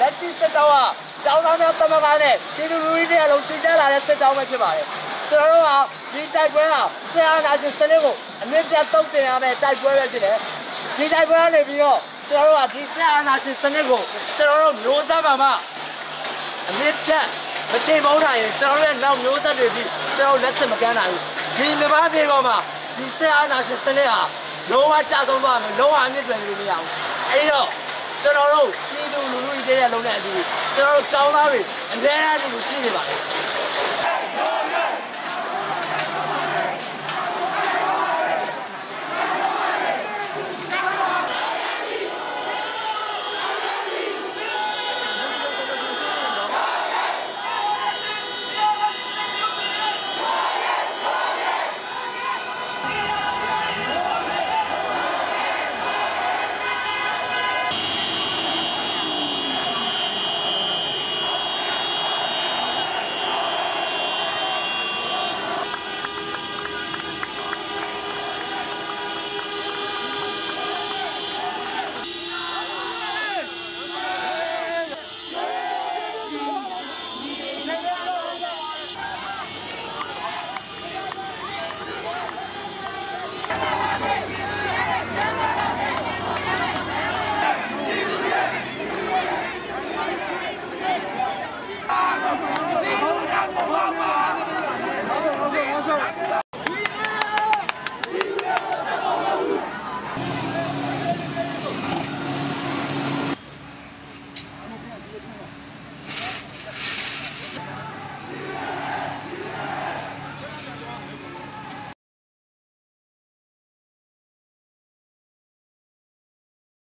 လက်ရှိစစ်တောင်းကကျောင်းသားများတမကားနဲ့ပြည်သူလူထုတွေအလုံးရှင်းကြလာတဲ့စစ်တောင်းပဲဖြစ်ပါတယ်ကျွန်တော်တို့ကဒီတိုက်ပွဲကဆရာနာရှင်စနစ်ကိုအမြင့်ပြတ်တုံ့တင်ရမယ့်တိုက်ပွဲပဲဖြစ်တယ်ဒီတိုက်ပွဲကနေပြီးတော့ကျွန်တော်တို့ကဒီဆရာနာရှင်စနစ်ကိုကျွန်တော်တို့မျိုးသားပါမှအမြင့်ပြတ်မချိန်ပေါင်းနိုင်ရင်ကျွန်တော်တို့ရဲ့နောက်မျိုးသက်တွေပြီးကျွန်တော်လက်စမကမ်းနိုင်ဘူးဒီမြန်မာပြည်ပေါ်မှာဒီဆရာနာရှင်စနစ်ဟာလုံးဝကြာဆုံးသွားမယ်လုံးဝအမြင့်တွယ်လို့မရဘူးအဲဒီတော့ ကျွန်တော်တို့ပြည်သူလူထုတွေတဲ့အလုံးနဲ့အတူကျွန်တော်တို့ចောင်းသားတွေအများအားဖြင့်ရှိနေပါတယ်